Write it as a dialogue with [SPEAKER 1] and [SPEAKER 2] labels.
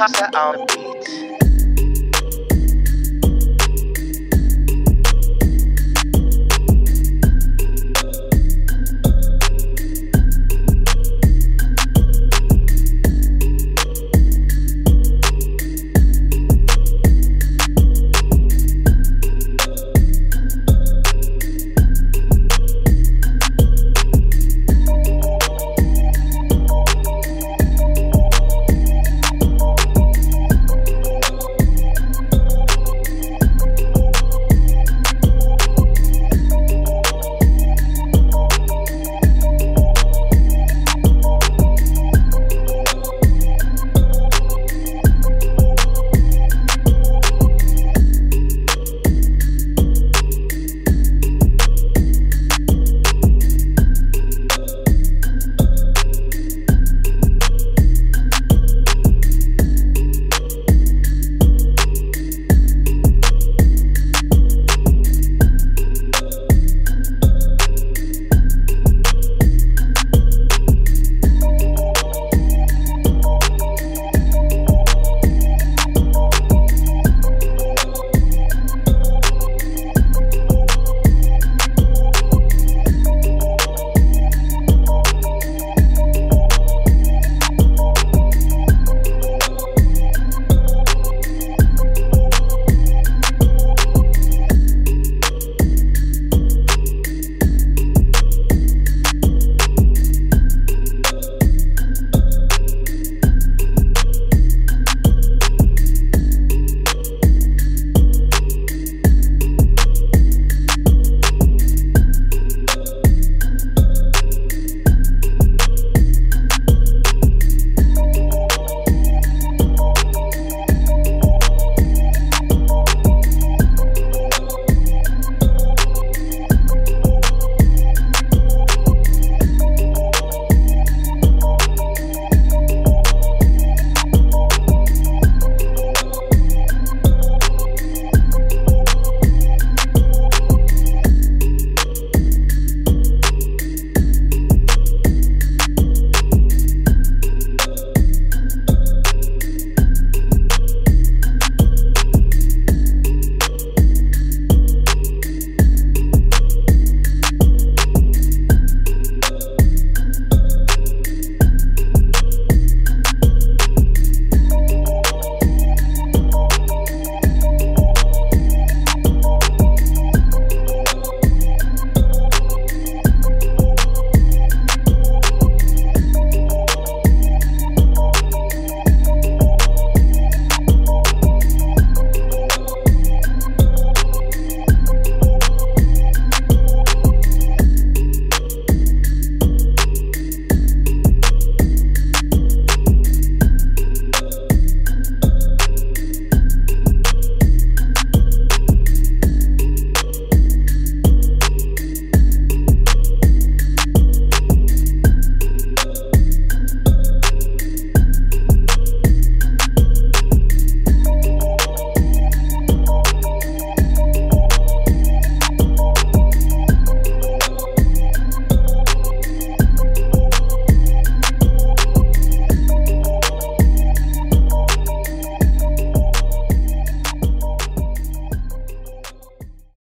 [SPEAKER 1] Casa on the beat.